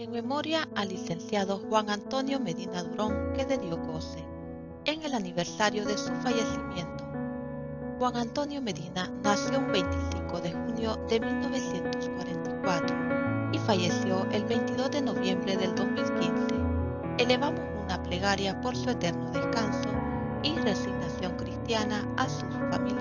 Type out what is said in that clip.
en memoria al licenciado Juan Antonio Medina Durón, que dio goce, en el aniversario de su fallecimiento. Juan Antonio Medina nació un 25 de junio de 1944 y falleció el 22 de noviembre del 2015. Elevamos una plegaria por su eterno descanso y resignación cristiana a sus familiares.